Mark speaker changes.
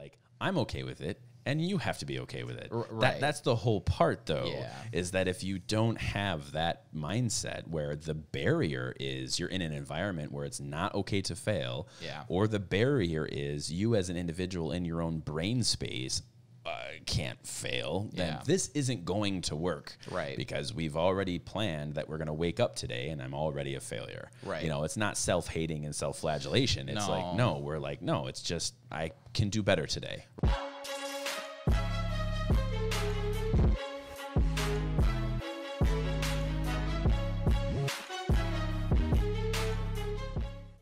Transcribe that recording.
Speaker 1: like I'm okay with it and you have to be okay with it.
Speaker 2: R-
Speaker 1: That,
Speaker 2: right.
Speaker 1: that's the whole part though
Speaker 2: Yeah.
Speaker 1: is that if you don't have that mindset where the barrier is you're in an environment where it's not okay to fail
Speaker 2: Yeah.
Speaker 1: or the barrier is you as an individual in your own brain space uh, can't fail, then
Speaker 2: Yeah.
Speaker 1: this isn't going to work.
Speaker 2: Right.
Speaker 1: Because we've already planned that we're going to wake up today and I'm already a failure.
Speaker 2: Right.
Speaker 1: You know, it's not self hating and self flagellation. It's like,
Speaker 2: No.
Speaker 1: no, we're like, no, it's just, I can do better today.